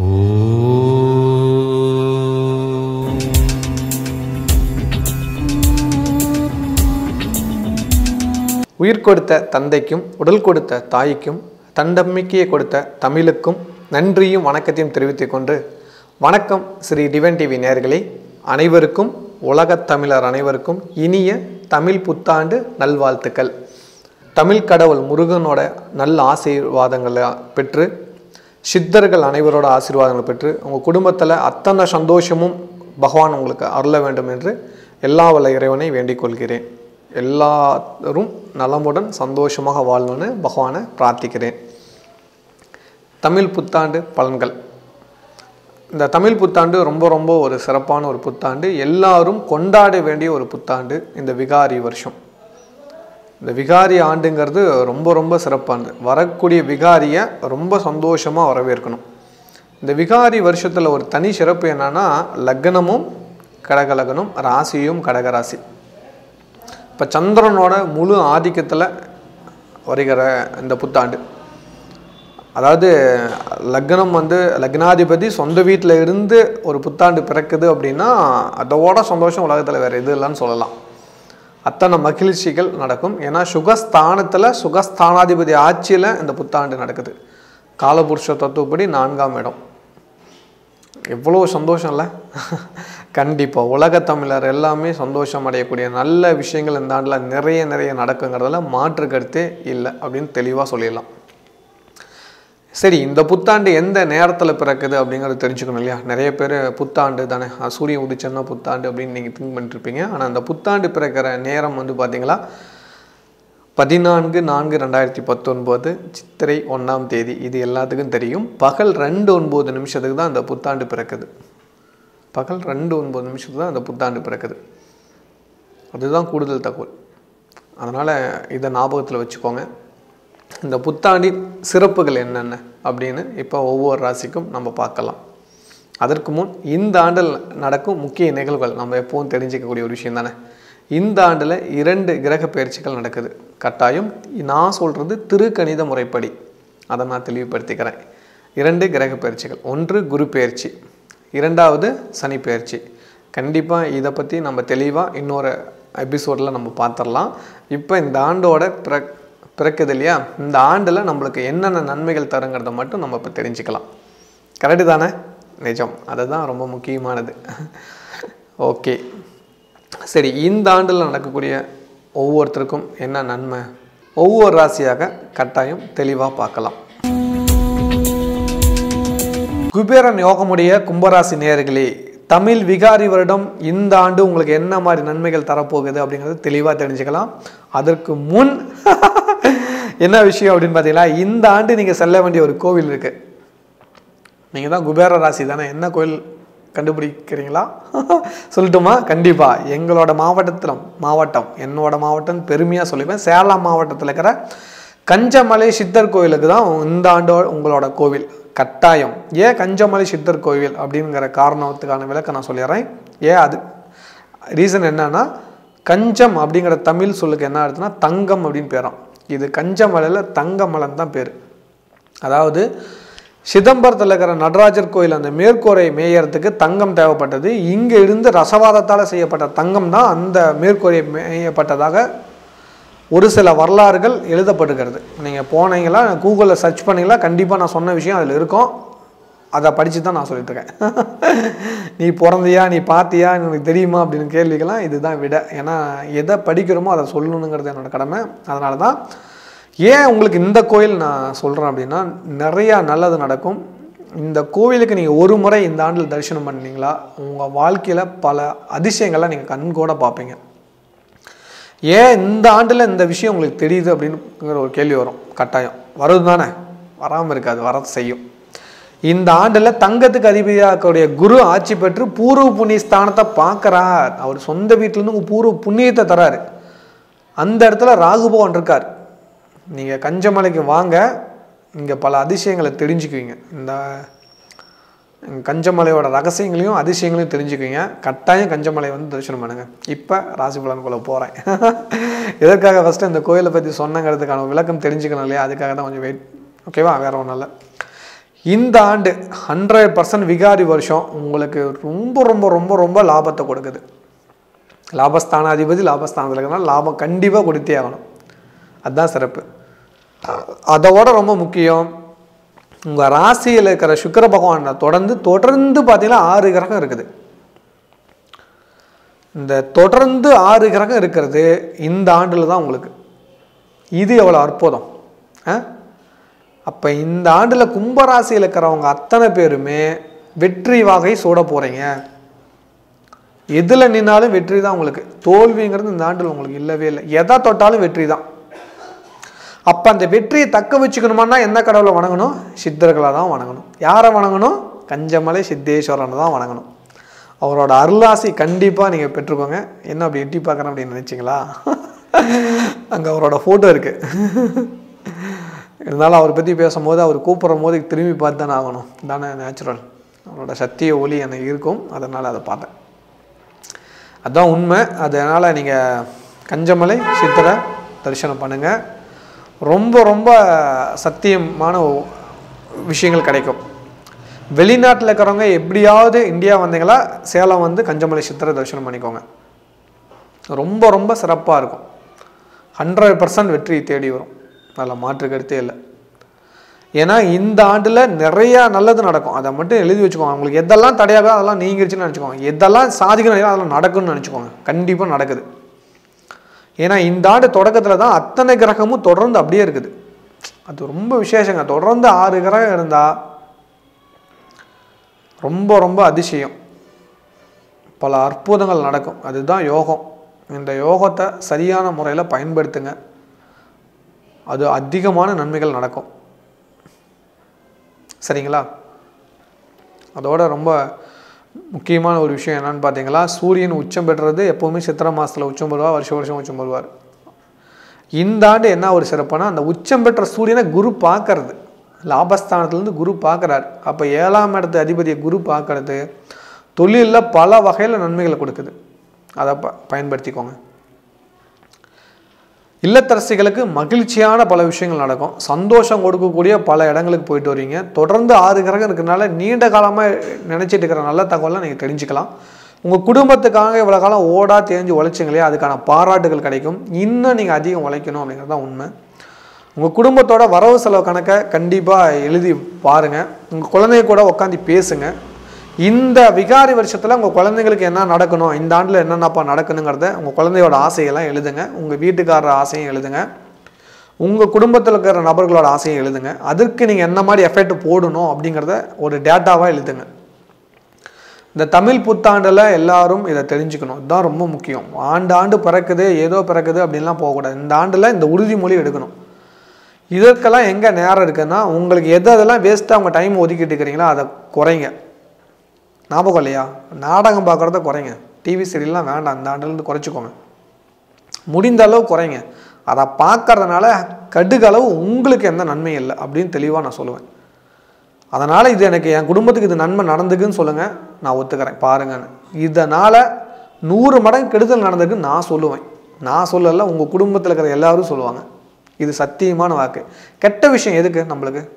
உயிர் கொடுத்த தந்தைக்கும் உடல் கொடுத்த தாய்க்கும் தண்டமிக்கையை கொடுத்த தமிழுக்கும் நன்றியும் வணக்கத்தையும் தெரிவித்துக் கொண்டு வணக்கம் ஸ்ரீ டிவன் டிவி நேர்களே அனைவருக்கும் உலகத் தமிழர் அனைவருக்கும் இனிய தமிழ் புத்தாண்டு நல்வாழ்த்துக்கள். தமிழ் கடவுள் முருகனோட நல்ல ஆசீர்வாதங்களை பெற்று சித்தர்கள் அனைவரோட ஆசீர்வாதங்களை பெற்று உங்கள் குடும்பத்தில் அத்தனை சந்தோஷமும் பகவான் உங்களுக்கு அருள வேண்டும் என்று எல்லா வல்ல இறைவனை வேண்டிக் கொள்கிறேன். எல்லாரும் நலமுடன் சந்தோஷமாக வாழணும்னு பகவானை பிரார்த்திக்கிறேன். தமிழ் புத்தாண்டு பலன்கள். இந்த தமிழ் புத்தாண்டு ரொம்ப ரொம்ப ஒரு சிறப்பான ஒரு புத்தாண்டு. எல்லாரும் கொண்டாட வேண்டிய ஒரு புத்தாண்டு இந்த விகாரி வருஷம். இந்த விகாரி ஆண்டுங்கிறது ரொம்ப ரொம்ப சிறப்பானது. வரக்கூடிய விகாரியை ரொம்ப சந்தோஷமாக வரவேற்கணும். இந்த விகாரி வருஷத்தில் ஒரு தனி சிறப்பு என்னன்னா லக்னமும் கடகலகனும் ராசியும் கடகராசி. இப்போ சந்திரனோட முழு ஆதிக்கத்தில் வருகிற இந்த புத்தாண்டு. அதாவது லக்னம் வந்து லக்னாதிபதி சொந்த வீட்டில் இருந்து ஒரு புத்தாண்டு பிறக்குது அப்படின்னா அதோட சந்தோஷம் உலகத்தில் வேறு எது இல்லைன்னு சொல்லலாம். அத்தனை மகிழ்ச்சிகள் நடக்கும். ஏன்னா சுகஸ்தானத்தில் சுகஸ்தானாதிபதி ஆட்சியில் இந்த புத்தாண்டு நடக்குது. காலபுருஷ தத்துவப்படி நான்காம் இடம். எவ்வளோ சந்தோஷம் இல்லை? கண்டிப்பாக உலக தமிழர் எல்லாமே சந்தோஷம் அடையக்கூடிய நல்ல விஷயங்கள் இந்த ஆண்டில் நிறைய நிறைய நடக்குங்கிறதுல மாற்று கருத்தே இல்லை அப்படின்னு தெளிவாக சொல்லிடலாம். சரி இந்த புத்தாண்டு எந்த நேரத்தில் பிறக்குது அப்படிங்கிறத தெரிஞ்சுக்கணும் இல்லையா? நிறைய பேர் புத்தாண்டு தானே. சூரிய சூரியன் உதிச்சன்னா புத்தாண்டு அப்படின்னு நீங்கள் திங்க் பண்ணிட்டுருப்பீங்க ஆனால் அந்த புத்தாண்டு பிறக்கிற நேரம் வந்து பார்த்தீங்களா பதினான்கு நான்கு ரெண்டாயிரத்தி பத்தொன்பது சித்திரை ஒன்றாம் தேதி. இது எல்லாத்துக்கும் தெரியும். பகல் ரெண்டு ஒன்பது நிமிஷத்துக்கு தான் அந்த புத்தாண்டு பிறக்குது. பகல் ரெண்டு ஒன்பது நிமிஷத்துக்கு தான் அந்த புத்தாண்டு பிறக்குது. அதுதான் கூடுதல் தகவல். அதனால் இதை ஞாபகத்தில் வச்சுக்கோங்க. இந்த புத்தாண்டின் சிறப்புகள் என்னென்ன அப்படின்னு இப்போ ஒவ்வொரு ராசிக்கும் நம்ம பார்க்கலாம். அதற்கு முன் இந்த ஆண்டில் நடக்கும் முக்கிய நிகழ்வுகள் நம்ம எப்பவும் தெரிஞ்சிக்கக்கூடிய ஒரு விஷயம் தானே? இந்த ஆண்டில் இரண்டு கிரக பயிற்சிகள் நடக்குது. கட்டாயம் நான் சொல்கிறது திருக்கணித முறைப்படி. அதை நான் தெளிவுபடுத்திக்கிறேன். இரண்டு கிரக பயிற்சிகள். ஒன்று குரு பயிற்சி. இரண்டாவது சனி பயிற்சி. கண்டிப்பாக இதை பற்றி நம்ம தெளிவாக இன்னொரு எபிசோடில் நம்ம பார்த்துடலாம். இப்போ இந்த ஆண்டோட பிற பிறக்குது இல்லையா? இந்த ஆண்டில் நம்மளுக்கு என்னென்ன நன்மைகள் தருங்கிறத மட்டும் நம்ம இப்போ தெரிஞ்சுக்கலாம். கரெக்டு தானே? நிஜம். அதுதான் ரொம்ப முக்கியமானது. ஓகே சரி இந்த ஆண்டில் நடக்கக்கூடிய ஒவ்வொருத்தருக்கும் என்ன நன்மை? ஒவ்வொரு ராசியாக கட்டாயம் தெளிவாக பார்க்கலாம். குபேரன் யோகமுடைய கும்பராசி நேர்களே தமிழ் விகாரி வருடம் இந்த ஆண்டு உங்களுக்கு என்ன மாதிரி நன்மைகள் தரப்போகுது அப்படிங்கிறது தெளிவாக தெரிஞ்சுக்கலாம். அதற்கு முன் என்ன விஷயம் அப்படின்னு பார்த்தீங்கன்னா இந்த ஆண்டு நீங்கள் செல்ல வேண்டிய ஒரு கோவில் இருக்குது நீங்கள் தான் குபேர ராசி தானே என்ன கோயில் கண்டுபிடிக்கிறீங்களா? சொல்லட்டுமா? கண்டிப்பாக எங்களோட மாவட்டத்தில் மாவட்டம் என்னோட மாவட்டம் பெருமையாக சொல்லிப்பேன். சேலம் மாவட்டத்தில் இருக்கிற கஞ்சமலை சித்தர் கோயிலுக்கு தான் இந்த ஆண்டோட உங்களோட கோவில். கட்டாயம். ஏன் கஞ்சமலை சித்தர் கோவில் அப்படிங்கிற காரணத்துக்கான விளக்க நான் சொல்லிடுறேன். ஏன் அது ரீசன் என்னன்னா கஞ்சம் அப்படிங்கிற தமிழ் சொல்லுக்கு என்ன அர்த்தம்னா தங்கம் அப்படின்னு பேரும். இது கஞ்சமலையில் தங்கமலன் தான் பேர். அதாவது சிதம்பரத்தில் இருக்கிற நடராஜர் கோயில் அந்த மேற்கூரை மேயறதுக்கு தங்கம் தேவைப்பட்டது. இங்கே இருந்து ரசவாதத்தால் செய்யப்பட்ட தங்கம் தான் அந்த மேற்கூரை மேயப்பட்டதாக ஒரு சில வரலாறுகள் எழுதப்படுகிறது. நீங்கள் போனீங்களா கூகுளில் சர்ச் பண்ணீங்களா கண்டிப்பாக நான் சொன்ன விஷயம் அதில் இருக்கும். அதை படித்து தான் நான் சொல்லிட்டுருக்கேன். நீ பிறந்தியா நீ பார்த்தியா எனக்கு தெரியுமா அப்படின்னு கேள்விக்கெல்லாம் இதுதான் விட. ஏன்னா எதை படிக்கிறோமோ அதை சொல்லணுங்கிறது என்னோட கடமை. அதனால தான் ஏன் உங்களுக்கு இந்த கோயில் நான் சொல்கிறேன் அப்படின்னா நிறையா நல்லது நடக்கும். இந்த கோவிலுக்கு நீங்கள் ஒரு முறை இந்த ஆண்டில் தரிசனம் பண்ணீங்களா? உங்கள் வாழ்க்கையில் பல அதிசயங்களை நீங்கள் கண்கூட பார்ப்பீங்க. ஏன் இந்த ஆண்டில் இந்த விஷயம் உங்களுக்கு தெரியுது அப்படின்னுங்கிற ஒரு கேள்வி வரும். கட்டாயம். வருது தானே வராமல் இருக்காது. வர செய்யும். இந்த ஆண்டில் தங்கத்துக்கு அதிபதியாக குரு ஆட்சி பெற்று பூர்வ புண்ணிய ஸ்தானத்தை பார்க்குறார். அவர் சொந்த வீட்டிலேருந்து உங்கள் பூர்வ புண்ணியத்தை தராரு. அந்த இடத்துல ராகுபவன் இருக்கார். நீங்கள் கஞ்சமலைக்கு வாங்க. இங்கே பல அதிசயங்களை தெரிஞ்சுக்குவீங்க. இந்த கஞ்சமலையோட ரகசியங்களையும் அதிசயங்களையும் தெரிஞ்சுக்குவீங்க. கட்டாயம் கஞ்சமலை வந்து தரிசனம் பண்ணுங்க. இப்போ ராசி பலனுக்குள்ளே போகிறேன் எதற்காக ஃபஸ்ட்டு இந்த கோயிலை பற்றி சொன்னங்கிறதுக்கான விளக்கம் தெரிஞ்சுக்கணும் இல்லையா? அதுக்காக தான் கொஞ்சம் வெயிட் ஓகேவா வேற ஒன்றும் இல்லை. இந்த ஆண்டு ஹண்ட்ரட் பர்சன்ட் விகாரி வருஷம் உங்களுக்கு ரொம்ப ரொம்ப ரொம்ப ரொம்ப லாபத்தை கொடுக்குது. லாபஸ்தானாதிபதி லாபஸ்தானத்தில் இருக்கிறனால லாபம் கண்டிப்பாக கொடுத்தே ஆகணும். அதுதான் சிறப்பு. அதோட ரொம்ப முக்கியம் உங்கள் ராசியில் இருக்கிற சுக்கர பகவானை தொடர்ந்து தொடர்ந்து பார்த்தீங்கன்னா ஆறு கிரகம் இருக்குது. இந்த தொடர்ந்து ஆறு கிரகம் இருக்கிறது இந்த ஆண்டில் தான் உங்களுக்கு. இது எவ்வளோ அற்புதம் ஆ? அப்போ இந்த ஆண்டில் கும்பராசியில் இருக்கிறவங்க அத்தனை பேருமே வெற்றி வாகை சூட போகிறீங்க எதில் நின்னாலும் வெற்றி தான் உங்களுக்கு. தோல்விங்கிறது இந்த ஆண்டில் உங்களுக்கு இல்லவே இல்லை. எதை தொட்டாலும் வெற்றி தான் அப்போ அந்த வெற்றியை தக்க வச்சுக்கணுமான்னா எந்த கடவுளை வணங்கணும்? சித்தர்களை தான் வணங்கணும். யாரை வணங்கணும்? கஞ்சமலை சித்தேஸ்வரனை தான் வணங்கணும். அவரோட அருளாசி கண்டிப்பாக நீங்கள் பெற்றுக்கோங்க. என்ன அப்படி எட்டி பார்க்குறேன் அப்படின்னு நினச்சிங்களா? அங்கே அவரோட ஃபோட்டோ இருக்குது இருந்தாலும் அவரை பற்றி பேசும்போது அவர் கூப்பிடும் போது திரும்பி பார்த்து தானே ஆகணும். தானே நேச்சுரல் அவரோட சத்திய ஒளி எனக்கு இருக்கும். அதனால் அதை பார்த்தேன். அதுதான் உண்மை. அதனால் நீங்கள் கஞ்சமலை சித்திரை தரிசனம் பண்ணுங்கள் ரொம்ப ரொம்ப சத்தியமான விஷயங்கள் கிடைக்கும். வெளிநாட்டில் இருக்கிறவங்க எப்படியாவது இந்தியா வந்தீங்களா சேலம் வந்து கஞ்சமலை சித்திரை தரிசனம் பண்ணிக்கோங்க. ரொம்ப ரொம்ப சிறப்பாக இருக்கும். ஹண்ட்ரட் பர்சன்ட் வெற்றி தேடி வரும். அதில் மாற்று கருத்தே இல்லை. ஏன்னா இந்த ஆண்டில் நிறையா நல்லது நடக்கும். அதை மட்டும் எழுதி வச்சுக்கோங்க. உங்களுக்கு எதெல்லாம் தடையாக அதெல்லாம் நீங்கிருச்சுன்னு நினச்சிக்கோங்க. எதெல்லாம் சாதிக்கணும் அதெல்லாம் நடக்கும்னு நினச்சிக்கோங்க. கண்டிப்பாக நடக்குது. ஏன்னா இந்த ஆண்டு தொடக்கத்தில் தான் அத்தனை கிரகமும் தொடர்ந்து அப்படியே இருக்குது. அது ரொம்ப விசேஷங்க. தொடர்ந்து ஆறு கிரகம் இருந்தால் ரொம்ப ரொம்ப அதிசயம். பல அற்புதங்கள் நடக்கும். அதுதான் யோகம். இந்த யோகத்தை சரியான முறையில் பயன்படுத்துங்க. அது அதிகமான நன்மைகள் நடக்கும். சரிங்களா? அதோட ரொம்ப முக்கியமான ஒரு விஷயம் என்னென்னு பார்த்தீங்களா? சூரியன் உச்சம் பெற்றது எப்போவுமே சித்திரை மாதத்தில் உச்சம் பெறுவார் வருஷம் வருஷம் உச்சம் பெறுவார். இந்த ஆண்டு என்ன ஒரு சிறப்புனா அந்த உச்சம் பெற்ற சூரியனை குரு பார்க்கறது. லாபஸ்தானத்துலேருந்து குரு பார்க்குறாரு. அப்போ ஏழாம் இடத்து அதிபதியை குரு பார்க்கறது தொழிலில் பல வகையில் நன்மைகளை கொடுக்குது. அதை ப பயன்படுத்திக்கோங்க. இல்லத்தரசிகளுக்கு மகிழ்ச்சியான பல விஷயங்கள் நடக்கும். சந்தோஷம் கொடுக்கக்கூடிய பல இடங்களுக்கு போயிட்டு வரீங்க. தொடர்ந்து ஆறு கிரகம் இருக்கிறனால நீண்ட காலமாக நினச்சிட்டு இருக்கிற நல்ல தகவலாம் நீங்கள் தெரிஞ்சுக்கலாம். உங்கள் குடும்பத்துக்காக இவ்வளோ காலம் ஓடா தேஞ்சு உழைச்சிங்களே அதுக்கான பாராட்டுகள் கிடைக்கும். இன்னும் நீங்கள் அதிகம் உழைக்கணும் அப்படிங்கிறது தான் உண்மை. உங்கள் குடும்பத்தோட வரவு செலவு கணக்கை கண்டிப்பாக எழுதி பாருங்கள் உங்கள் குழந்தைய கூட உட்காந்து பேசுங்கள் இந்த விகாரி வருஷத்தில் உங்கள் குழந்தைங்களுக்கு என்ன நடக்கணும்? இந்த ஆண்டில் என்னென்னப்பா நடக்கணுங்கிறத உங்கள் குழந்தையோட ஆசையெல்லாம் எழுதுங்க. உங்கள் வீட்டுக்காரர் ஆசையும் எழுதுங்க. உங்கள் குடும்பத்தில் இருக்கிற நபர்களோட ஆசையும் எழுதுங்க. அதற்கு நீங்கள் என்ன மாதிரி எஃபெக்ட் போடணும் அப்படிங்கிறத ஒரு டேட்டாவாக எழுதுங்க. இந்த தமிழ் புத்தாண்டில் எல்லாரும் இதை தெரிஞ்சுக்கணும். இதுதான் ரொம்ப முக்கியம். ஆண்டு ஆண்டு பிறக்குது ஏதோ பிறக்குது அப்படின்லாம் போகக்கூடாது. இந்த ஆண்டில் இந்த உறுதிமொழி எடுக்கணும். இதற்கெல்லாம் எங்கே நேரம் இருக்குதுன்னா உங்களுக்கு எது அதெல்லாம் வேஸ்ட்டாக உங்கள் டைம் ஒதுக்கிட்டு இருக்கிறீங்களோ அதை குறைங்க. ஞாபகம் இல்லையா? நாடகம் பார்க்குறத குறைங்க. டிவி சீரியல்லாம் வேண்டாம். இந்த ஆண்டுலேருந்து குறைச்சிக்கோங்க. முடிந்த அளவு குறைங்க. அதை பார்க்கறதுனால கடுகளவு உங்களுக்கு எந்த நன்மை இல்லை அப்படின்னு தெளிவாக நான் சொல்லுவேன். அதனால் இது எனக்கு என் குடும்பத்துக்கு இது நன்மை நடந்துக்குன்னு சொல்லுங்கள் நான் ஒத்துக்கிறேன். பாருங்கன்னு. இதனால் நூறு மடங்கு கெடுதல் நடந்திருக்குன்னு நான் சொல்லுவேன். நான் சொல்லலை உங்கள் குடும்பத்தில் இருக்கிற எல்லாரும் சொல்லுவாங்க. இது சத்தியமான வாக்கு. கெட்ட விஷயம் எதுக்கு நம்மளுக்கு?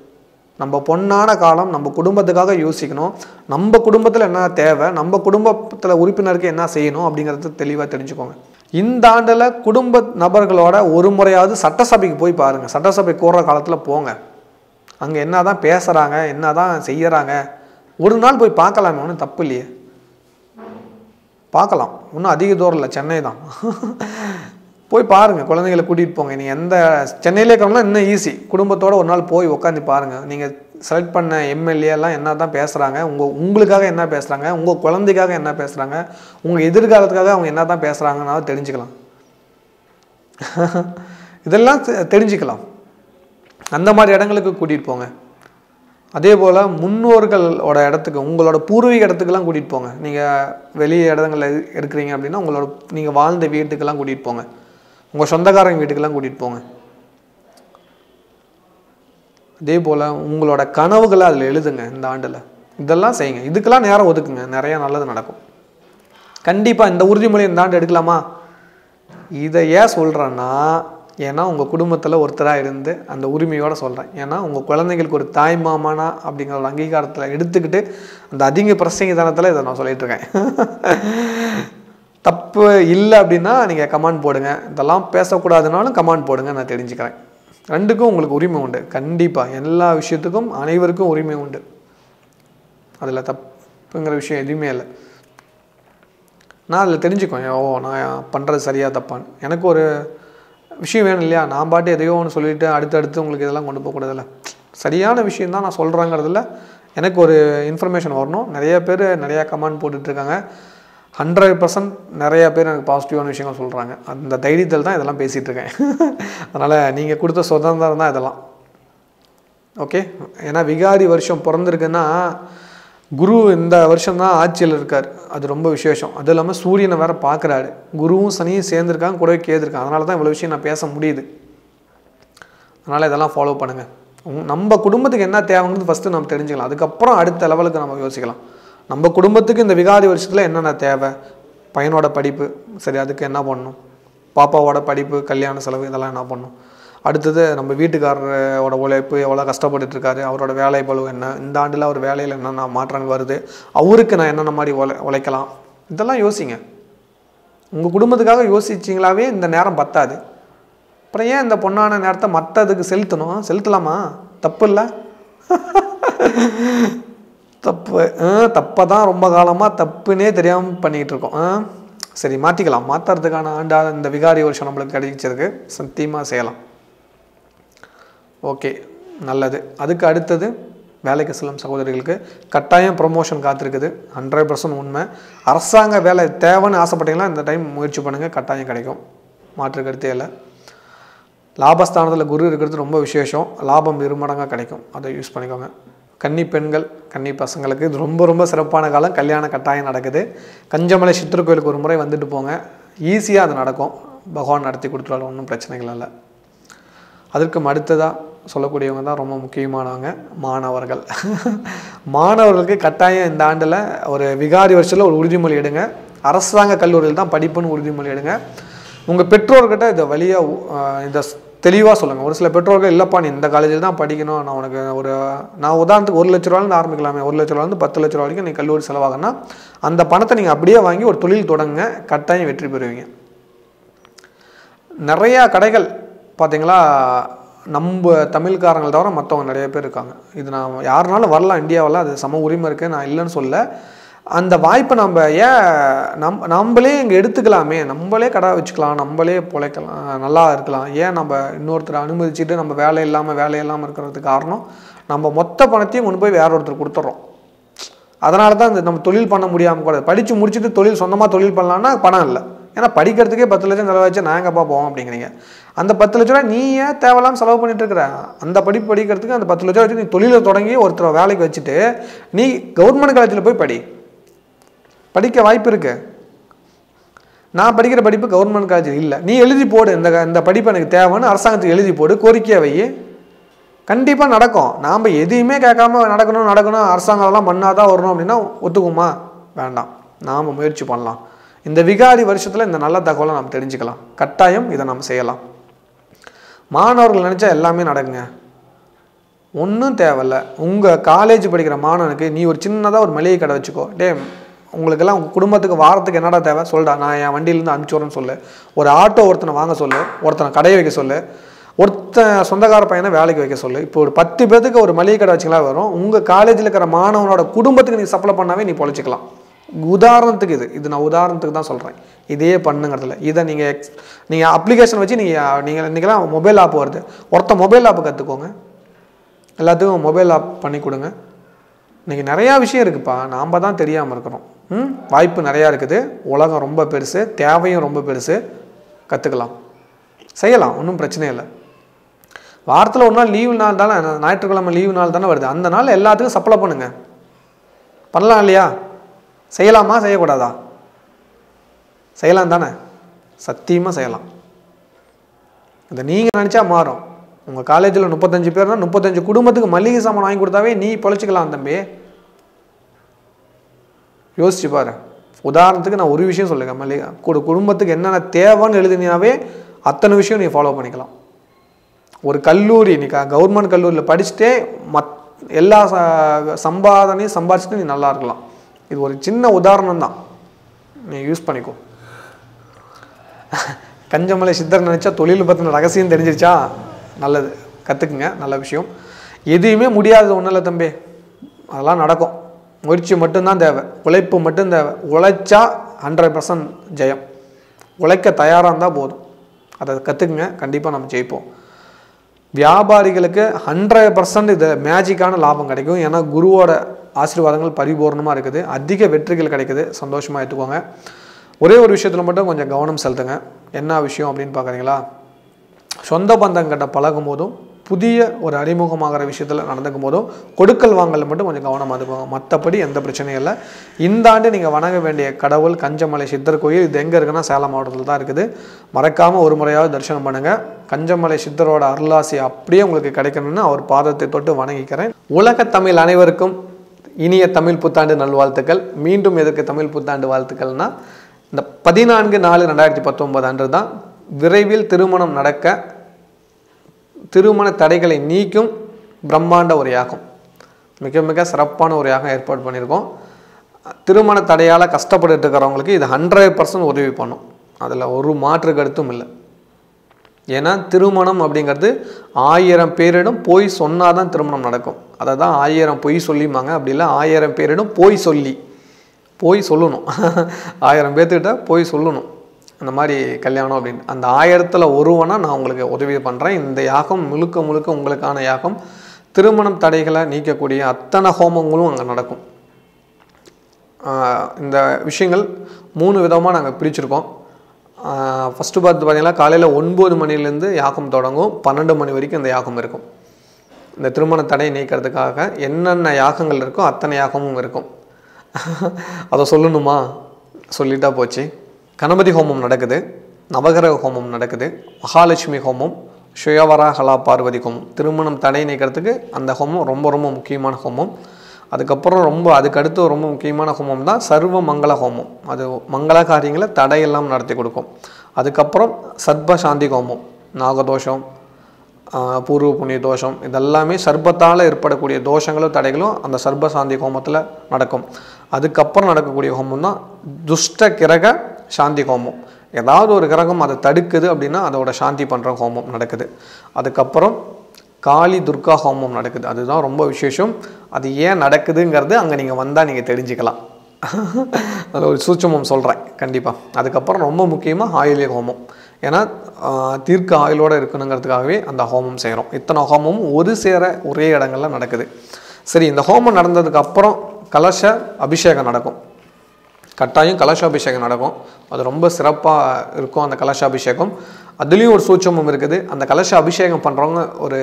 நம்ம பொன்னான காலம் நம்ம குடும்பத்துக்காக யோசிக்கணும். நம்ம குடும்பத்தில் என்ன தேவை நம்ம குடும்பத்தில் உறுப்பினருக்கு என்ன செய்யணும் அப்படிங்கிறத தெளிவாக தெரிஞ்சுக்கோங்க. இந்த ஆண்டில் குடும்ப நபர்களோட ஒரு முறையாவது சட்டசபைக்கு போய் பாருங்கள் சட்டசபை கூடுற காலத்தில் போங்க. அங்கே என்ன தான் பேசுகிறாங்க என்ன தான் செய்கிறாங்க ஒரு நாள் போய் பார்க்கலாமே ஒன்றும் தப்பு இல்லையே. பார்க்கலாம். இன்னும் அதிக தூரம் இல்லை சென்னை தான். போய் பாருங்கள் குழந்தைங்களை கூட்டிகிட்டு போங்க. நீங்கள் எந்த சென்னையிலே இருக்கிறவங்களாம் இன்னும் ஈஸி குடும்பத்தோடு ஒரு நாள் போய் உட்காந்து பாருங்கள் நீங்கள் செலக்ட் பண்ண எம்எல்ஏ எல்லாம் என்ன தான் பேசுகிறாங்க உங்கள் உங்களுக்காக என்ன பேசுகிறாங்க உங்கள் குழந்தைக்காக என்ன பேசுகிறாங்க உங்கள் எதிர்காலத்துக்காக அவங்க என்ன தான் பேசுகிறாங்கன்னாலும் தெரிஞ்சுக்கலாம். இதெல்லாம் தெ- தெரிஞ்சுக்கலாம். அந்த மாதிரி இடங்களுக்கு கூட்டிகிட்டு போங்க. அதே போல் முன்னோர்களோட இடத்துக்கு உங்களோட பூர்வீக இடத்துக்கெல்லாம் கூட்டிகிட்டு போங்க. நீங்கள் வெளியே இடங்களில் இரு- இருக்கிறீங்க அப்படின்னா உங்களோட நீங்கள் வாழ்ந்த வீட்டுக்கெல்லாம் கூட்டிகிட்டு போங்க. உங்கள் சொந்தக்காரங்க வீட்டுக்கெல்லாம் கூட்டிகிட்டு போங்க. அதே போல் உங்களோட கனவுகளை அதில் எழுதுங்க இந்த ஆண்டில். இதெல்லாம் செய்யுங்க. இதுக்கெல்லாம் நேரம் ஒதுக்குங்க. நிறையா நல்லது நடக்கும். கண்டிப்பாக இந்த உறுதிமொழி இந்த ஆண்டு எடுக்கலாமா? இதை ஏன் சொல்கிறேன்னா ஏன்னா உங்கள் குடும்பத்தில் ஒருத்தராக இருந்து அந்த உரிமையோடு சொல்கிறேன் ஏன்னா உங்கள் குழந்தைங்களுக்கு ஒரு தாய் மாமானா அப்படிங்கிற ஒரு அங்கீகாரத்தில் எடுத்துக்கிட்டு அந்த அதிக பிரசங்கிதனத்தில் இதை நான் சொல்லிகிட்ருக்கேன் தப்பு இல்லை அப்படின்னா நீங்கள் கமெண்ட் போடுங்க. இதெல்லாம் பேசக்கூடாதுனாலும் கமெண்ட் போடுங்க நான் தெரிஞ்சுக்கிறேன். ரெண்டுக்கும் உங்களுக்கு உரிமை உண்டு. கண்டிப்பாக எல்லா விஷயத்துக்கும் அனைவருக்கும் உரிமை உண்டு. அதில் தப்புங்கிற விஷயம் எதுவுமே இல்லை. நான் அதில் தெரிஞ்சுக்குவேன். ஓ நான் பண்ணுறது சரியா தப்பான்னு. எனக்கு ஒரு விஷயம் வேணும் இல்லையா? நான் பாட்டு எதையோ ஒன்று சொல்லிவிட்டு அடுத்தடுத்து உங்களுக்கு இதெல்லாம் கொண்டு போகக்கூடாதுல்ல சரியான விஷயம் தான் நான் சொல்கிறேங்கிறதுல எனக்கு ஒரு இன்ஃபர்மேஷன் வரணும். நிறைய பேர் நிறையா கமெண்ட் போட்டுட்ருக்காங்க ஹண்ட்ரட் பர்சன்ட் நிறையா பேர் எனக்கு பாசிட்டிவான விஷயங்கள் சொல்கிறாங்க அந்த தைரியத்தில் தான் இதெல்லாம் பேசிகிட்டு இருக்கேன். அதனால் நீங்கள் கொடுத்த சுதந்திரம் தான் இதெல்லாம். ஓகே ஏன்னா விகாரி வருஷம் பிறந்திருக்குன்னா குரு இந்த வருஷம் தான் ஆட்சியில் இருக்கார். அது ரொம்ப விசேஷம். அது இல்லாமல் சூரியனை வேறு பார்க்குறாரு. குருவும் சனியும் சேர்ந்துருக்காங்க கூடவே கேதுருக்காங்க அதனால தான் இவ்வளோ விஷயம் நான் பேச முடியுது. அதனால் இதெல்லாம் ஃபாலோ பண்ணுங்கள் நம்ம குடும்பத்துக்கு என்ன தேவைங்கிறது ஃபஸ்ட்டு நம்ம தெரிஞ்சுக்கலாம். அதுக்கப்புறம் அடுத்த லெவலுக்கு நம்ம யோசிக்கலாம். நம்ம குடும்பத்துக்கு இந்த விகாரி வருஷத்தில் என்னென்ன தேவை? பையனோட படிப்பு. சரி அதுக்கு என்ன பண்ணணும்? பாப்பாவோட படிப்பு கல்யாண செலவு இதெல்லாம் என்ன பண்ணும் அடுத்தது நம்ம வீட்டுக்காரரோட உழைப்பு எவ்வளோ கஷ்டப்பட்டு இருக்காரு அவரோட வேலை பளு என்ன? இந்த ஆண்டில் அவர் வேலையில் என்னென்ன மாற்றங்கள் வருது? அவருக்கு நான் என்னென்ன மாதிரி உழை உழைக்கலாம்? இதெல்லாம் யோசிங்க. உங்கள் குடும்பத்துக்காக யோசிச்சிங்களாவே இந்த நேரம் பத்தாது. அப்புறம் ஏன் இந்த பொண்ணான நேரத்தை மற்றதுக்கு செலுத்தணும்? செலுத்தலாமா? தப்பு இல்லை? தப்பு தப்பை தான் ரொம்ப காலமாக தப்புன்னே தெரியாமல் பண்ணிக்கிட்டு இருக்கோம் ஆ? சரி மாற்றிக்கலாம் மாற்றுறதுக்கான ஆண்டா இந்த விகாரி வருஷம் நம்மளுக்கு கிடைச்சிருக்கு. சத்தியமாக செய்யலாம். ஓகே நல்லது. அதுக்கு அடுத்தது வேலைக்கு செல்லும் சகோதரிகளுக்கு கட்டாயம் ப்ரொமோஷன் காத்திருக்குது. ஹண்ட்ரட் பர்சன்ட் உண்மை. அரசாங்க வேலை தேவைன்னு ஆசைப்பட்டீங்கன்னா இந்த டைம் முயற்சி பண்ணுங்கள் கட்டாயம் கிடைக்கும். மாற்று கருத்தே இல்லை. லாபஸ்தானத்தில் குரு இருக்கிறது ரொம்ப விசேஷம். லாபம் இருமடங்காக கிடைக்கும். அதை யூஸ் பண்ணிக்கோங்க. கன்னி பெண்கள் கன்னி பசங்களுக்கு. இது ரொம்ப ரொம்ப சிறப்பான காலம். கல்யாணம் கட்டாயம் நடக்குது. கஞ்சமலை சித்திர கோயிலுக்கு ஒரு முறை வந்துட்டு போங்க. ஈஸியாக அது நடக்கும். பகவான் நடத்தி கொடுத்துருவாங்க ஒன்றும் பிரச்சனைகள் இல்லை. அதற்கும் அடுத்ததாக சொல்லக்கூடியவங்க தான் ரொம்ப முக்கியமானவங்க மாணவர்கள். மாணவர்களுக்கு கட்டாயம் இந்த ஆண்டில் ஒரு விகாரி வருஷத்தில் ஒரு உறுதிமொழி எடுங்க. அரசாங்க கல்லூரியில் தான் படிப்புன்னு உறுதிமொழி எடுங்க. உங்கள் பெற்றோர்கிட்ட இதை வழியாக இதை தெளிவாக சொல்லுங்கள் ஒரு சில பெற்றோர்கள் இல்லைப்பா நீ இந்த காலேஜில் தான் படிக்கணும். நான் உனக்கு ஒரு நான் உதாரணத்துக்கு ஒரு லட்ச ரூபாயிலேருந்து ஆரம்பிக்கலாமே. ஒரு லட்ச ரூபாயிலேருந்து பத்து லட்ச ரூபா வரைக்கும் நீ கல்லூரி செலவாகனா அந்த பணத்தை நீங்கள் அப்படியே வாங்கி ஒரு தொழில் தொடங்குங்க கட்டாயம் வெற்றி பெறுவீங்க. நிறையா கடைகள் பார்த்தீங்களா நம்ம தமிழ்காரங்களை தவிர மற்றவங்க நிறைய பேர் இருக்காங்க. இது நான் யாருனாலும் வரலாம். இந்தியாவில் அது சம உரிமை இருக்குது நான் இல்லைன்னு சொல்ல அந்த வாய்ப்பை நம்ம ஏன் நம் நம்மளே இங்கே எடுத்துக்கலாமே? நம்மளே கடை வச்சுக்கலாம் நம்மளே பிழைக்கலாம் நல்லா இருக்கலாம். ஏன் நம்ம இன்னொருத்தரை அனுமதிச்சுட்டு நம்ம வேலை இல்லாமல் வேலை இல்லாமல் இருக்கிறதுக்கு காரணம் நம்ம மொத்த பணத்தையும் கொண்டு போய் வேற ஒருத்தர் கொடுத்துட்றோம் அதனால தான் இந்த நம்ம தொழில் பண்ண முடியாமல் கூட படித்து முடிச்சுட்டு தொழில் சொந்தமாக தொழில் பண்ணலான்னா பணம் இல்லை. ஏன்னா படிக்கிறதுக்கே பத்து லட்சம் செலவாச்சு நான் எங்கப்பா போவோம் அப்படிங்கிறீங்க. அந்த பத்து லட்ச ரூபா நீ ஏன் தேவையில்லாமல் செலவு பண்ணிட்டு இருக்கிற? அந்த படிப்பு படிக்கிறதுக்கு அந்த பத்து லட்ச ரூபா வச்சு நீ தொழிலை தொடங்கி ஒருத்தரை வேலைக்கு வச்சுட்டு நீ கவர்மெண்ட் காலேஜில் போய் படி. படிக்க வாய்ப்பு இருக்கு. நான் படிக்கிற படிப்பு கவர்மெண்ட் காலேஜ் இல்லை. நீ எழுதி போடு. இந்த இந்த படிப்பு எனக்கு தேவைன்னு அரசாங்கத்துக்கு எழுதி போடு. கோரிக்கையை வை. கண்டிப்பாக நடக்கும். நாம் எதையுமே கேட்காம நடக்கணும் நடக்கணும் அரசாங்கம்லாம் பண்ணாதான் வரணும் அப்படின்னா ஒத்துக்குமா? வேண்டாம். நாம் முயற்சி பண்ணலாம். இந்த விகாரி வருஷத்தில் இந்த நல்ல தகவலை நாம் தெரிஞ்சுக்கலாம். கட்டாயம் இதை நாம் செய்யலாம். மாணவர்கள் நினச்சா எல்லாமே நடக்குங்க. ஒன்றும் தேவையில்ல. உங்கள் காலேஜ் படிக்கிற மாணவனுக்கு நீ ஒரு சின்னதாக ஒரு மளிகை கடை வச்சுக்கோ. டே உங்களுக்கெல்லாம் உங்கள் குடும்பத்துக்கு வாரத்துக்கு என்னடா தேவை? சொல்டா நான் என் வண்டியிலேருந்து அனுப்பிச்சி சொல்லு. ஒரு ஆட்டோ ஒருத்தனை வாங்க சொல்லு ஒருத்தனை கடையை வைக்க சொல்லு ஒருத்தன் சொந்தக்கார பையனை வேலைக்கு வைக்க சொல்லு. இப்போ ஒரு பத்து பேத்துக்கு ஒரு மளிகை கடை வச்சுக்கலாம் வரும். உங்கள் காலேஜில் இருக்கிற மாணவனோட குடும்பத்துக்கு நீ சப்ளை பண்ணாவே நீ பொழைச்சிக்கலாம். உதாரணத்துக்கு இது. இது நான் உதாரணத்துக்கு தான் சொல்கிறேன் இதே பண்ணுங்கிறதுல. இதை நீங்கள் எக்ஸ் நீங்கள் அப்ளிகேஷன் வச்சு நீங்கள் நீங்கள் இன்றைக்கெல்லாம் மொபைல் ஆப் வருது. ஒருத்தன் மொபைல் ஆப் கற்றுக்கோங்க எல்லாத்துக்கும் மொபைல் ஆப் பண்ணி கொடுங்க. இன்றைக்கி நிறையா விஷயம் இருக்குப்பா. நாம் தான் தெரியாமல் இருக்கிறோம். வாய்ப்பு நிறையா இருக்குது. உலகம் ரொம்ப பெருசு. தேவையும் ரொம்ப பெருசு. கற்றுக்கலாம் செய்யலாம். ஒன்றும் பிரச்சனை இல்லை. வாரத்தில் ஒரு நாள் லீவு நாள் தானே? ஞாயிற்றுக்கிழமை லீவு நாள் தானே வருது. அந்த நாள் எல்லாத்துக்கும் சப்ளை பண்ணுங்கள் பண்ணலாம் இல்லையா? செய்யலாமா? செய்யக்கூடாதா? செய்யலாம் தானே? சத்தியமாக செய்யலாம். இதை நீங்கள் நினச்சா மாறும். உங்கள் காலேஜில் முப்பத்தஞ்சு பேர்னா முப்பத்தஞ்சு குடும்பத்துக்கு மளிகை சாமான் வாங்கி கொடுத்தாவே நீ பொழைச்சிக்கலாம் தம்பி. யோசிச்சு பாரு. உதாரணத்துக்கு நான் ஒரு விஷயம் சொல்லுங்க மல்லிகா. கூட குடும்பத்துக்கு என்னென்ன தேவைன்னு எழுதினாவே அத்தனை விஷயம் நீ ஃபாலோ பண்ணிக்கலாம். ஒரு கல்லூரி நீ கவர்மெண்ட் கல்லூரியில் படிச்சுட்டே மத் எல்லா சம்பாதனையும் சம்பாதிச்சுட்டு நீ நல்லா இருக்கலாம். இது ஒரு சின்ன உதாரணம் தான். நீ யூஸ் பண்ணிக்கோ. கஞ்சமலை சித்தர் நினச்சா தொழில் பற்றின ரகசியம் தெரிஞ்சிருச்சா? நல்லது. கற்றுக்குங்க நல்ல விஷயம். எதையுமே முடியாதது ஒன்றும் இல்லை தம்பி. அதெல்லாம் நடக்கும். முயற்சி மட்டும்தான் தேவை. உழைப்பு மட்டும் தேவை. உழைச்சா ஹண்ட்ரட் பர்சன்ட் ஜெயம். உழைக்க தயாராக இருந்தால் போதும். அதை கற்றுக்குங்க கண்டிப்பாக நம்ம ஜெயிப்போம். வியாபாரிகளுக்கு ஹண்ட்ரட் பர்சன்ட் இது மேஜிக்கான லாபம் கிடைக்கும். ஏன்னா குருவோட ஆசீர்வாதங்கள் பரிபூர்ணமாக இருக்குது. அதிக வெற்றிகள் கிடைக்குது. சந்தோஷமாக எடுத்துக்கோங்க ஒரே ஒரு விஷயத்தில் மட்டும் கொஞ்சம் கவனம் செலுத்துங்க. என்ன விஷயம் அப்படின்னு பார்க்குறீங்களா சொந்த பந்தங்கிட்ட பழகும் போதும் புதிய ஒரு அறிமுகமாகிற விஷயத்தில் நடந்துக்கும் போதும் கொடுக்கல் வாங்கல மட்டும் கொஞ்சம் கவனமாக இருந்துக்கோங்க. மற்றபடி எந்த பிரச்சனையும் இல்லை. இந்த ஆண்டு நீங்கள் வணங்க வேண்டிய கடவுள் கஞ்சமலை சித்தர் கோயில் இது எங்கே இருக்குன்னா சேலம் மாவட்டத்தில் தான் இருக்குது. மறக்காமல் ஒரு முறையாவது தரிசனம் பண்ணுங்கள் கஞ்சமலை சித்தரோட அருளாசி அப்படியே உங்களுக்கு கிடைக்கணும்னு அவர் பாதத்தை தொட்டு வணங்கிக்கிறேன். உலக தமிழ் அனைவருக்கும் இனிய தமிழ் புத்தாண்டு நல்வாழ்த்துக்கள். மீண்டும் எதற்கு தமிழ் புத்தாண்டு வாழ்த்துக்கள்னா இந்த பதினான்கு நாலு ரெண்டாயிரத்தி பத்தொன்பது அன்று தான் விரைவில் திருமணம் நடக்க திருமண தடைகளை நீக்கும் பிரம்மாண்ட ஒரு யாகம் மிக மிக சிறப்பான ஒரு யாகம் ஏற்பாடு பண்ணியிருக்கோம். திருமண தடையால் கஷ்டப்பட்டு இருக்கிறவங்களுக்கு இது ஹண்ட்ரட் பர்சன்ட் உதவி பண்ணும். அதில் ஒரு மாற்று கருத்தும் இல்லை. ஏன்னா திருமணம் அப்படிங்கிறது ஆயிரம் பேரிடம் போய் சொன்னால் தான் திருமணம் நடக்கும். அதை தான் ஆயிரம் பொய் சொல்லிமாங்க அப்படி இல்லை ஆயிரம் பேரிடம் போய் சொல்லி போய் சொல்லணும். ஆயிரம் பேர்த்துக்கிட்ட போய் சொல்லணும். இந்த மாதிரி கல்யாணம் அப்படின்னு. அந்த ஆயிரத்தில் ஒருவனாக நான் உங்களுக்கு உதவி பண்ணுறேன் இந்த யாகம் முழுக்க முழுக்க உங்களுக்கான யாகம். திருமணம் தடைகளை நீக்கக்கூடிய அத்தனை ஹோமங்களும் அங்கே நடக்கும். இந்த விஷயங்கள் மூணு விதமாக நாங்கள் பிரிச்சிருக்கோம். ஃபஸ்ட்டு பார்த்து பார்த்திங்கன்னா காலையில் ஒன்பது மணிலேருந்து யாகம் தொடங்கும். பன்னெண்டு மணி வரைக்கும் இந்த யாகம் இருக்கும். இந்த திருமண தடை நீக்கிறதுக்காக என்னென்ன யாகங்கள் இருக்கோ அத்தனை யாகமும் இருக்கும். அதை சொல்லணுமா? சொல்லிட்டா போச்சு. கணபதி ஹோமம் நடக்குது நவகிரக ஹோமம் நடக்குது மகாலட்சுமி ஹோமம் சுயவராகலா பார்வதி ஹோமம். திருமணம் தடை நீக்கிறதுக்கு அந்த ஹோமம் ரொம்ப ரொம்ப முக்கியமான ஹோமம். அதுக்கப்புறம் ரொம்ப அதுக்கடுத்து ரொம்ப முக்கியமான ஹோமம் தான் சர்வ மங்கள ஹோமம். அது மங்கள காரியங்களை தடையெல்லாம் நடத்தி கொடுக்கும். அதுக்கப்புறம் சர்ப சாந்தி ஹோமம் நாகதோஷம் பூர்வ புண்ணிய தோஷம் இதெல்லாமே சர்பத்தால் ஏற்படக்கூடிய தோஷங்களும் தடைகளும் அந்த சர்ப சாந்தி ஹோமத்தில் நடக்கும். அதுக்கப்புறம் நடக்கக்கூடிய ஹோமம் தான் துஷ்ட கிரக சாந்தி ஹோமம். ஏதாவது ஒரு கிரகம் அதை தடுக்குது அப்படின்னா அதோட சாந்தி பண்ணுற ஹோமம் நடக்குது. அதுக்கப்புறம் காளி துர்கா ஹோமம் நடக்குது. அதுதான் ரொம்ப விசேஷம். அது ஏன் நடக்குதுங்கிறது அங்கே நீங்கள் வந்தால் நீங்கள் தெரிஞ்சுக்கலாம். அதில் ஒரு சூட்சமம் சொல்கிறேன் கண்டிப்பாக அதுக்கப்புறம் ரொம்ப முக்கியமாக ஆயுள்ய ஹோமம். ஏன்னா தீர்க்க ஆயுளோடு இருக்கணுங்கிறதுக்காகவே அந்த ஹோமம் செய்கிறோம் இத்தனை ஹோமமும் ஒரு சேர ஒரே இடங்கள்ல நடக்குது. சரி இந்த ஹோமம் நடந்ததுக்கு அப்புறம் கலச அபிஷேகம் நடக்கும். கட்டாயம் கலசாபிஷேகம் நடக்கும். அது ரொம்ப சிறப்பாக இருக்கும் அந்த கலசாபிஷேகம் அதுலேயும் ஒரு சூட்சமம் இருக்குது. அந்த கலச அபிஷேகம் பண்ணுறவங்க ஒரு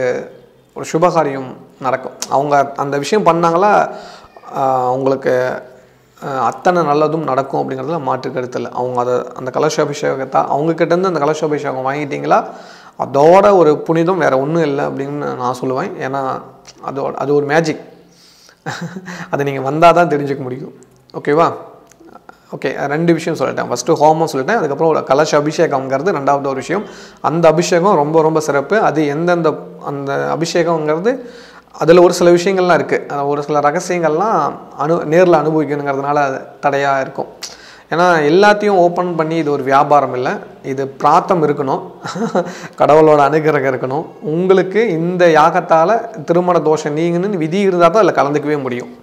ஒரு சுபகாரியம் நடக்கும். அவங்க அந்த விஷயம் பண்ணாங்களா அவங்களுக்கு அத்தனை நல்லதும் நடக்கும் அப்படிங்கிறதுல மாற்று கருத்தில் அவங்க அதை அந்த கலசாபிஷேகத்தை அவங்கக்கிட்டேருந்து அந்த கலசாபிஷேகம் வாங்கிட்டீங்களா அதோட ஒரு புனிதம் வேறு ஒன்றும் இல்லை அப்படின்னு நான் சொல்லுவேன். ஏன்னா அதோட அது ஒரு மேஜிக் அதை நீங்கள் வந்தால் தான் தெரிஞ்சுக்க முடியும். ஓகேவா ஓகே ரெண்டு விஷயம் சொல்லிட்டேன். ஃபஸ்ட்டு ஹோமம் சொல்லிட்டேன். அதுக்கப்புறம் ஒரு கலச அபிஷேகம்ங்கிறது ரெண்டாவது ஒரு விஷயம். அந்த அபிஷேகம் ரொம்ப ரொம்ப சிறப்பு. அது எந்தெந்த அந்த அபிஷேகம்ங்கிறது அதில் ஒரு சில விஷயங்கள்லாம் இருக்குது ஒரு சில ரகசியங்கள்லாம் அனு நேரில் அனுபவிக்கணுங்கிறதுனால அது தடையாக இருக்கும். ஏன்னா எல்லாத்தையும் ஓப்பன் பண்ணி இது ஒரு வியாபாரம் இல்லை. இது பிராத்தம் இருக்கணும். கடவுளோட அனுகிரகம் இருக்கணும். உங்களுக்கு இந்த யாகத்தால் திருமண தோஷம் நீங்கன்னு விதி இருந்தால் தான் அதில் கலந்துக்கவே முடியும்.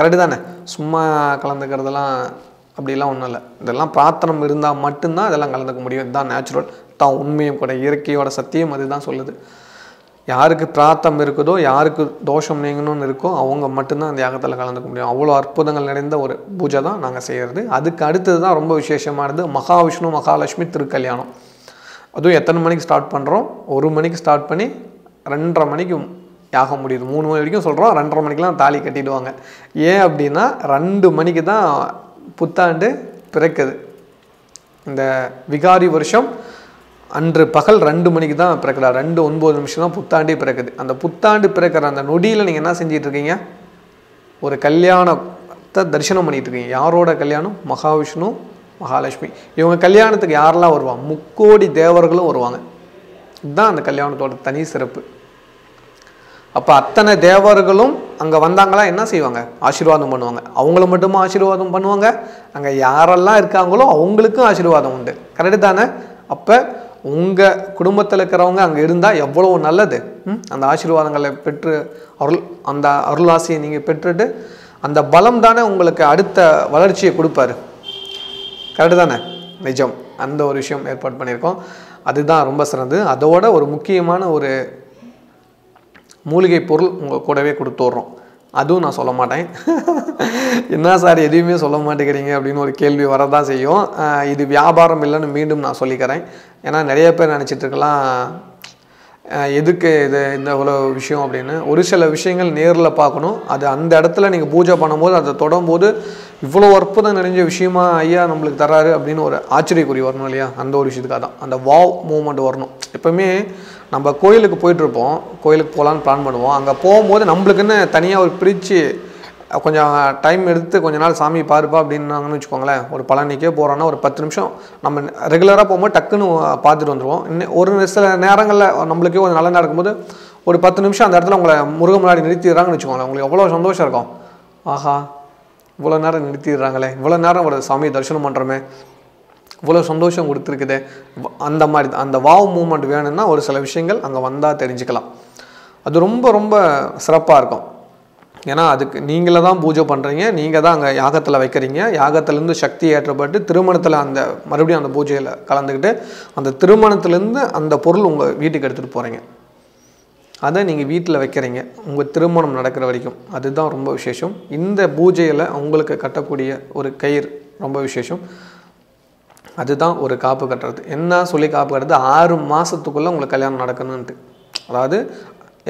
கரெக்டு தானே? சும்மா கலந்துக்கிறதெல்லாம் அப்படிலாம் ஒன்றும் இல்லை. இதெல்லாம் பிரார்த்தனம் இருந்தால் மட்டும்தான் இதெல்லாம் கலந்துக்க முடியும். இதுதான் நேச்சுரல் தான் உண்மையும் கூட இயற்கையோட சத்தியம் அதுதான் சொல்லுது. யாருக்கு பிரார்த்தம் இருக்குதோ யாருக்கு தோஷம் நீங்கணும்னு இருக்கோ அவங்க மட்டும்தான் அந்த யாகத்தில் கலந்துக்க முடியும். அவ்வளோ அற்புதங்கள் நிறைந்த ஒரு பூஜை தான் நாங்கள் செய்கிறது அதுக்கு அடுத்தது தான் ரொம்ப விசேஷமானது மகாவிஷ்ணு மகாலட்சுமி திருக்கல்யாணம். அதுவும் எத்தனை மணிக்கு ஸ்டார்ட் பண்ணுறோம் ஒரு மணிக்கு ஸ்டார்ட் பண்ணி ரெண்டரை மணிக்கு யாகம் முடியுது. மூணு மணி வரைக்கும் சொல்கிறோம் ரெண்டரை மணிக்கெலாம் தாலி கட்டிடுவாங்க. ஏன் அப்படின்னா ரெண்டு மணிக்கு தான் புத்தாண்டு பிறக்குது. இந்த விகாரி வருஷம் அன்று பகல் ரெண்டு மணிக்கு தான் பிறக்கிறார் ரெண்டு ஒன்பது நிமிஷம் தான் புத்தாண்டே பிறக்குது. அந்த புத்தாண்டு பிறக்கிற அந்த நொடியில் நீங்கள் என்ன செஞ்சிட்ருக்கீங்க? ஒரு கல்யாணத்தை தரிசனம் பண்ணிட்டு இருக்கீங்க யாரோட கல்யாணம்? மகாவிஷ்ணு மகாலட்சுமி. இவங்க கல்யாணத்துக்கு யாரெல்லாம் வருவாங்க முக்கோடி தேவர்களும் வருவாங்க. இதுதான் அந்த கல்யாணத்தோட தனி சிறப்பு. அப்போ அத்தனை தேவர்களும் அங்கே வந்தாங்களா என்ன செய்வாங்க? ஆசீர்வாதம் பண்ணுவாங்க. அவங்கள மட்டுமா ஆசீர்வாதம் பண்ணுவாங்க? அங்கே யாரெல்லாம் இருக்காங்களோ அவங்களுக்கும் ஆசீர்வாதம் உண்டு. கரெக்டு தானே? அப்போ உங்கள் குடும்பத்தில் இருக்கிறவங்க அங்கே இருந்தால் எவ்வளோ நல்லது. அந்த ஆசீர்வாதங்களை பெற்று அருள் அந்த அருளாசியை நீங்கள் பெற்றுட்டு அந்த பலம் தானே உங்களுக்கு அடுத்த வளர்ச்சியை கொடுப்பாரு. கரெக்டு தானே? நிஜம். அந்த ஒரு விஷயம் ஏற்பாடு பண்ணியிருக்கோம். அதுதான் ரொம்ப சிறந்தது. அதோட ஒரு முக்கியமான ஒரு மூலிகை பொருள் உங்கள் கூடவே கொடுத்து விட்றோம் அதுவும் நான் சொல்ல மாட்டேன். என்ன சார் எதுவுமே சொல்ல மாட்டேங்கிறீங்க அப்படின்னு ஒரு கேள்வி வரதான் செய்யும். இது வியாபாரம் இல்லைன்னு மீண்டும் நான் சொல்லிக்கிறேன். ஏன்னா நிறைய பேர் நினச்சிட்டு இருக்கலாம். எதுக்கு இது இந்த இவ்வளோ விஷயம் அப்படின்னு? ஒரு சில விஷயங்கள் நேரில் பார்க்கணும். அது அந்த இடத்துல நீங்கள் பூஜை பண்ணும்போது அதை தொடும்போது இவ்வளோ அற்புதம் நிறைஞ்ச விஷயமா ஐயா நம்மளுக்கு தராரு அப்படின்னு ஒரு ஆச்சரியக்குறி வரணும் இல்லையா? அந்த ஒரு விஷயத்துக்காக தான். அந்த வாவ் மூமெண்ட் வரணும். எப்போவுமே நம்ம கோயிலுக்கு போயிட்டுருப்போம் கோயிலுக்கு போகலான்னு பிளான் பண்ணுவோம். அங்கே போகும்போது நம்மளுக்குன்னு தனியாக ஒரு பிரித்து கொஞ்சம் டைம் எடுத்து கொஞ்ச நாள் சாமி பாருப்பா அப்படின்னாங்கன்னு வச்சுக்கோங்களேன். ஒரு பழனிக்கே போகிறோன்னா ஒரு பத்து நிமிஷம் நம்ம ரெகுலராக போகும்போது டக்குன்னு பார்த்துட்டு வந்துடுவோம் இன்னும் ஒரு சில நேரங்களில் நம்மளுக்கே ஒரு நல்ல நடக்கும்போது ஒரு பத்து நிமிஷம் அந்த இடத்துல உங்களை முருகன் முன்னாடி நிறுத்திடுறாங்கன்னு வச்சுக்கோங்களேன். உங்களுக்கு எவ்வளோ சந்தோஷம் இருக்கும். ஆஹா இவ்வளோ நேரம் நிறுத்திடுறாங்களே. இவ்வளோ நேரம் ஒரு சாமி தரிசனம் பண்ணுறோமே இவ்வளோ சந்தோஷம் கொடுத்துருக்குதே. அந்த மாதிரி அந்த வாவ் மூமெண்ட் வேணும்னா ஒரு சில விஷயங்கள் அங்கே வந்தால் தெரிஞ்சுக்கலாம். அது ரொம்ப ரொம்ப சிறப்பாக இருக்கும். ஏன்னா அதுக்கு நீங்கள தான் பூஜை பண்ணுறீங்க நீங்கள் தான் அங்கே யாகத்தில் வைக்கிறீங்க. யாகத்திலேருந்து சக்தி ஏற்றப்பட்டு திருமணத்தில் அந்த மறுபடியும் அந்த பூஜையில் கலந்துக்கிட்டு அந்த திருமணத்துலேருந்து அந்த பொருள் உங்கள் வீட்டுக்கு எடுத்துகிட்டு போகிறீங்க அதை நீங்கள் வீட்டில் வைக்கிறீங்க. உங்கள் திருமணம் நடக்கிற வரைக்கும். அதுதான் ரொம்ப விசேஷம். இந்த பூஜையில் உங்களுக்கு கட்டக்கூடிய ஒரு கயிறு ரொம்ப விசேஷம். அதுதான் ஒரு காப்பு கட்டுறது. என்ன சொல்லி காப்பு கட்டுறது? ஆறு மாதத்துக்குள்ளே உங்களுக்கு கல்யாணம் நடக்கணுன்ட்டு அதாவது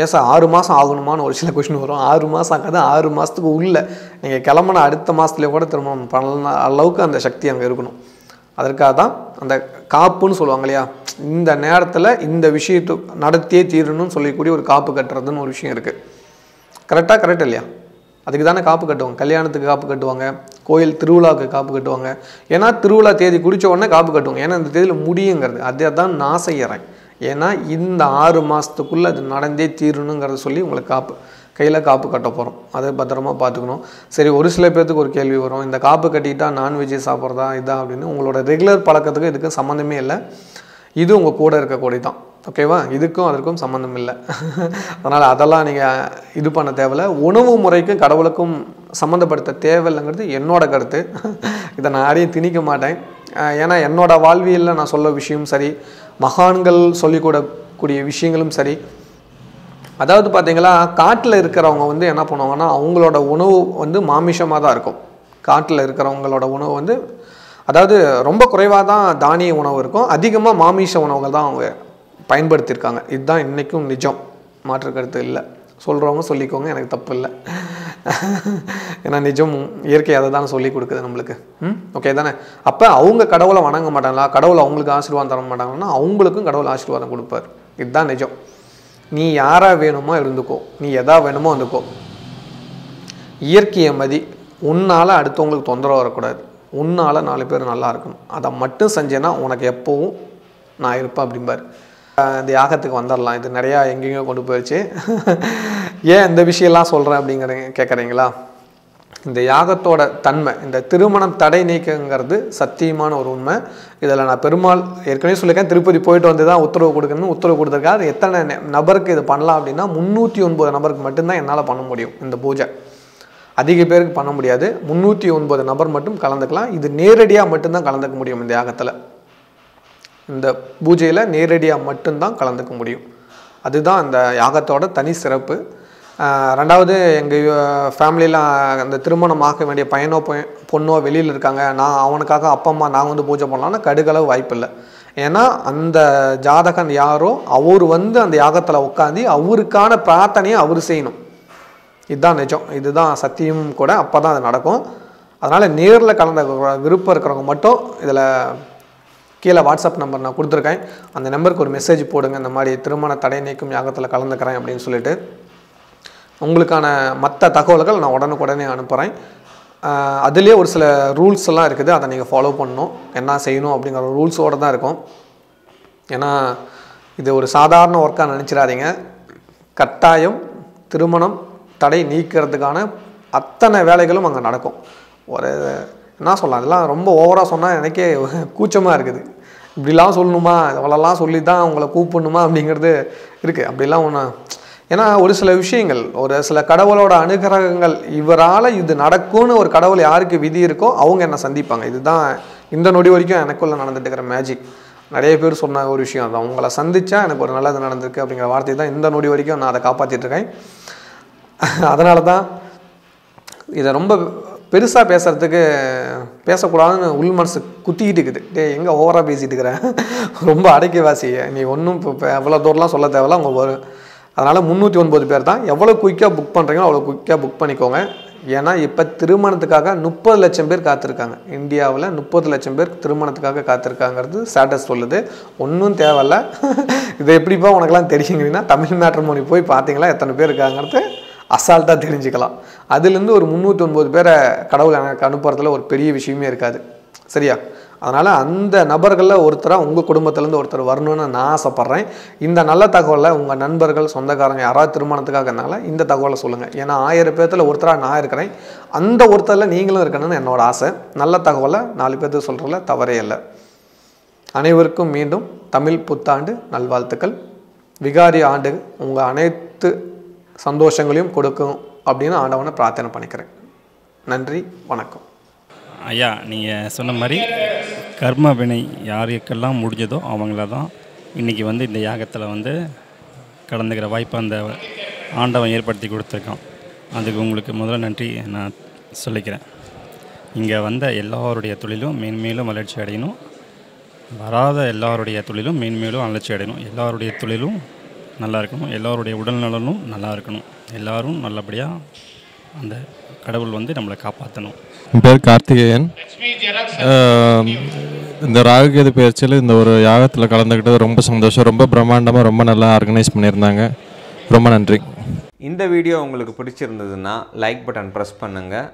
ஏன் சார் ஆறு மாதம் ஆகணுமான்னு ஒரு சில கொஷின் வரும். ஆறு மாதம் ஆகாது ஆறு மாதத்துக்கு உள்ளே நீங்கள் கிளம்புன அடுத்த மாதத்துலேயே கூட திருமணம் பண்ணலாம். அளவுக்கு அந்த சக்தி அங்கே இருக்கணும். அதற்காக தான் அந்த காப்புன்னு சொல்லுவாங்க இல்லையா? இந்த நேரத்தில் இந்த விஷயத்தை நடத்தியே தீரணும்னு சொல்லக்கூடிய ஒரு காப்பு கட்டுறதுன்னு ஒரு விஷயம் இருக்குது கரெக்டாக கரெக்ட் இல்லையா? அதுக்கு தானே காப்பு கட்டுவாங்க. கல்யாணத்துக்கு காப்பு கட்டுவாங்க. கோயில் திருவிழாவுக்கு காப்பு கட்டுவாங்க. ஏன்னா திருவிழா தேதி குடித்த உடனே காப்பு கட்டுவாங்க. ஏன்னா இந்த தேதியில் முடியுங்கிறது. அதை தான் நான் செய்கிறேன் ஏன்னா இந்த ஆறு மாதத்துக்குள்ளே அது நடந்தே தீரணுங்கிறத சொல்லி உங்களுக்கு காப்பு கையில் காப்பு கட்ட போகிறோம் அதை பத்திரமா பார்த்துக்கணும். சரி ஒரு சில பேர்த்துக்கு ஒரு கேள்வி வரும். இந்த காப்பு கட்டிக்கிட்டால் நான்வெஜ் சாப்பிட்றதா இதா அப்படின்னு. உங்களோட ரெகுலர் பழக்கத்துக்கு இதுக்கு சம்மந்தமே இல்லை. இது உங்கள் கூட இருக்கக்கூடிய தான். ஓகேவா இதுக்கும் அதற்கும் சம்மந்தம் இல்லை. அதனால் அதெல்லாம் நீங்கள் இது பண்ண தேவையில்ல. உணவு முறைக்கும் கடவுளுக்கும் சம்மந்தப்படுத்த தேவையில்லைங்கிறது என்னோட கருத்து. இதை நான் யாரையும் திணிக்க மாட்டேன். ஏன்னா என்னோடய வாழ்வியலில் நான் சொல்ல விஷயம் சரி மகான்கள் சொல்லிக் கூடக்கூடிய விஷயங்களும் சரி. அதாவது பார்த்திங்களா காட்டில் இருக்கிறவங்க வந்து என்ன பண்ணுவாங்கன்னா அவங்களோட உணவு வந்து மாமிசமாக தான் இருக்கும். காட்டில் இருக்கிறவங்களோட உணவு வந்து அதாவது ரொம்ப குறைவாக தான் தானிய உணவு இருக்கும். அதிகமாக மாமிச உணவுகள் தான் அவங்க பயன்படுத்தியிருக்காங்க. இதுதான் இன்றைக்கும் நிஜம். மாற்று கருத்து இல்லை. சொல்கிறவங்க சொல்லிக்கோங்க எனக்கு தப்பு இல்லை ஏன்னா நிஜம் இயற்கை அதை தானே சொல்லி கொடுக்குது நம்மளுக்கு. ம்? ஓகே தானே? அப்போ அவங்க கடவுளை வணங்க மாட்டாங்களா? கடவுள் அவங்களுக்கு ஆசீர்வாதம் தர மாட்டாங்கன்னா அவங்களுக்கும் கடவுள் ஆசீர்வாதம் கொடுப்பார். இதுதான் நிஜம். நீ யாராக வேணுமோ இருந்துக்கோ. நீ எதா வேணுமோ இருந்துக்கோ. இயற்கையை மதி. உன்னால் அடுத்தவங்களுக்கு தொந்தரவு வரக்கூடாது. உன்னால் நாலு பேர் நல்லா இருக்கணும். அதை மட்டும் செஞ்சேன்னா உனக்கு எப்போவும் நான் இருப்பேன் அப்படிம்பார். இந்த யாகத்துக்கு வந்துடலாம். இது நிறையா எங்கெங்கேயோ கொண்டு போயிடுச்சு. ஏன் இந்த விஷயம்லாம் சொல்கிறேன் அப்படிங்கிறீங்க கேட்குறீங்களா இந்த யாகத்தோட தன்மை இந்த திருமணம் தடை நீக்கங்கிறது சத்தியமான ஒரு உண்மை. இதில் நான் பெருமாள் ஏற்கனவே சொல்லியிருக்கேன் திருப்பதி போயிட்டு வந்து தான் உத்தரவு கொடுக்கணும்னு உத்தரவு கொடுத்துருக்காரு. அது எத்தனை நபருக்கு இது பண்ணலாம் அப்படின்னா முந்நூற்றி ஒன்பது நபருக்கு மட்டும்தான் என்னால் பண்ண முடியும் இந்த பூஜை. அதிக பேருக்கு பண்ண முடியாது. முந்நூற்றி ஒன்பது நபர் மட்டும் கலந்துக்கலாம். இது நேரடியாக மட்டும்தான் கலந்துக்க முடியும் இந்த யாகத்தில். இந்த பூஜையில் நேரடியாக மட்டும்தான் கலந்துக்க முடியும். அதுதான் அந்த யாகத்தோட தனி சிறப்பு. ரெண்டாவது எங்கள் ஃபேமிலியில் அந்த திருமணம் ஆக வேண்டிய பையனோ பொண்ணோ வெளியில் இருக்காங்க. நான் அவனுக்காக அப்பா அம்மா நாங்கள் வந்து பூஜை பண்ணலாம்னா கடுகளவு வாய்ப்பு இல்லை ஏன்னா அந்த ஜாதகன் யாரோ அவர் வந்து அந்த யாகத்தில் உட்காந்து அவருக்கான பிரார்த்தனையை அவர் செய்யணும். இதுதான் நிஜம். இதுதான் சத்தியம் கூட அப்போ தான் அது நடக்கும். அதனால் நேரில் கலந்த விருப்பம் இருக்கிறவங்க மட்டும் இதில் கீழே வாட்ஸ்அப் நம்பர் நான் கொடுத்துருக்கேன். அந்த நம்பருக்கு ஒரு மெசேஜ் போடுங்க. இந்த மாதிரி திருமண தடை நீக்கும் யாகத்தில் கலந்துக்கிறேன் அப்படின்னு சொல்லிட்டு உங்களுக்கான மற்ற தகவல்கள் நான் உடனுக்குடனே அனுப்புகிறேன் அதுலேயே ஒரு சில ரூல்ஸ் எல்லாம் இருக்குது. அதை நீங்கள் ஃபாலோ பண்ணணும். என்ன செய்யணும் அப்படிங்கிற ரூல்ஸோடு தான் இருக்கும். ஏன்னா இது ஒரு சாதாரண ஒர்க்காக நினச்சிடாதீங்க. கட்டாயம் திருமணம் தடை நீக்கிறதுக்கான அத்தனை வேலைகளும் அங்கே நடக்கும். ஒரு என்ன சொல்லலாம் அதெல்லாம் ரொம்ப ஓவராக சொன்னால் எனக்கே கூச்சமாக இருக்குது. இப்படிலாம் சொல்லணுமா? இவ்வளோலாம் சொல்லி தான் உங்களை கூப்பிடணுமா அப்படிங்கிறது இருக்குது அப்படிலாம் ஒன்று ஏன்னா ஒரு சில விஷயங்கள் ஒரு சில கடவுளோட அனுகிரகங்கள் இவரால் இது நடக்கும்னு ஒரு கடவுள் யாருக்கு விதி இருக்கோ அவங்க என்னை சந்திப்பாங்க. இதுதான் இந்த நொடி வரைக்கும் எனக்குள்ளே நடந்துட்டு இருக்கிற மேஜிக் நிறைய பேர் சொன்ன ஒரு விஷயம் அது உங்களை சந்தித்தா எனக்கு ஒரு நல்லது நடந்திருக்கு அப்படிங்கிற வார்த்தை தான் இந்த நொடி வரைக்கும் நான் அதை காப்பாற்றிட்டுருக்கேன் அதனால தான் இதை ரொம்ப பெருசாக பேசுகிறதுக்கு பேசக்கூடாதுன்னு உள் மனசு குத்திக்கிட்டு இருக்குது. டேய் எங்கே ஓவராக பேசிகிட்டு இருக்கிறேன் ரொம்ப அடக்கி நீ ஒன்றும் இப்போ எவ்வளோ தூரம்லாம் சொல்ல தேவையில்ல அவங்க வரும் அதனால் முந்நூற்றி ஒன்பது பேர் தான். எவ்வளோ குயிக்காக புக் பண்ணுறீங்களோ அவ்வளோ குயிக்காக புக் பண்ணிக்கோங்க. ஏன்னா இப்போ திருமணத்துக்காக முப்பது லட்சம் பேர் காத்திருக்காங்க. இந்தியாவில் முப்பது லட்சம் பேர் திருமணத்துக்காக காத்திருக்காங்கிறது ஸ்டேட்டஸ் சொல்லுது. ஒன்றும் தேவையில்ல. இது எப்படிப்பா உனக்கெல்லாம் தெரியுங்கன்னா தமிழ் மேட்ரிமோனி போய் பார்த்தீங்களா எத்தனை பேர் இருக்காங்கிறது? அசால்ட்டாக தெரிஞ்சுக்கலாம். அதுலேருந்து ஒரு முந்நூற்றி ஒன்பது பேரை கடவுள் எனக்கு அனுப்புறதுல ஒரு பெரிய விஷயமே இருக்காது. சரியா? அதனால் அந்த நபர்களில் ஒருத்தராக உங்கள் குடும்பத்துலேருந்து ஒருத்தர் வரணும்னு நான் ஆசைப்பட்றேன். இந்த நல்ல தகவலை உங்கள் நண்பர்கள் சொந்தக்காரங்க யாராவது திருமணத்துக்காகனால இந்த தகவலை சொல்லுங்கள் ஏன்னா ஆயிரம் பேர்த்தில் ஒருத்தராக நான் இருக்கிறேன். அந்த ஒருத்தரில் நீங்களும் இருக்கணும்னு என்னோட ஆசை. நல்ல தகவலை நாலு பேர்த்துக்கு சொல்கிறதுல தவறே இல்லை. அனைவருக்கும் மீண்டும் தமிழ் புத்தாண்டு நல்வாழ்த்துக்கள். விகாரி ஆண்டு உங்கள் அனைத்து சந்தோஷங்களையும் கொடுக்கும் அப்படின்னு ஆண்டவனை பிரார்த்தனை பண்ணிக்கிறேன். நன்றி வணக்கம். ஐயா நீங்கள் சொன்ன மாதிரி கர்ம வினை யாருக்கெல்லாம் முடிஞ்சதோ அவங்கள தான் இன்றைக்கி வந்து இந்த யாகத்தில் வந்து கலந்துக்கிற வாய்ப்பை அந்த ஆண்டவன் ஏற்படுத்தி கொடுத்துருக்கான். அதுக்கு உங்களுக்கு முதல்ல நன்றி நான் சொல்லிக்கிறேன். இங்கே வந்த எல்லாருடைய தொழிலும் மேன்மேலும் வளர்ச்சி அடையணும். வராத எல்லாருடைய தொழிலும் மேன்மேலும் வளர்ச்சி அடையணும். எல்லாருடைய தொழிலும் நல்லா இருக்கணும் எல்லாருடைய உடல்நலனும் நல்லா இருக்கணும் எல்லாரும் நல்லபடியாக அந்த கடவுள் வந்து நம்மளை காப்பாற்றணும் என் பேர் கார்த்திகேயன். இந்த ராகுகேது பயிற்சியில் இந்த ஒரு யாகத்தில் கலந்துக்கிட்டது ரொம்ப சந்தோஷம். ரொம்ப பிரம்மாண்டமாக ரொம்ப நல்லா ஆர்கனைஸ் பண்ணியிருந்தாங்க. ரொம்ப நன்றி. இந்த வீடியோ உங்களுக்கு பிடிச்சிருந்ததுன்னா லைக் பட்டன் ப்ரெஸ் பண்ணுங்கள்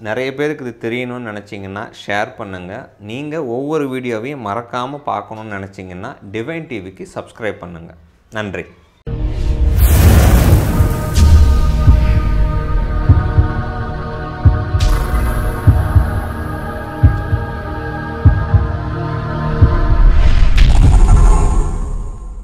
நிறைய பேருக்கு இது தெரியணும்னு நினச்சிங்கன்னா ஷேர் பண்ணுங்கள் நீங்கள் ஒவ்வொரு வீடியோவையும் மறக்காமல் பார்க்கணுன்னு நினச்சிங்கன்னா டிவைன் டிவிக்கு சப்ஸ்கிரைப் பண்ணுங்கள் நன்றி.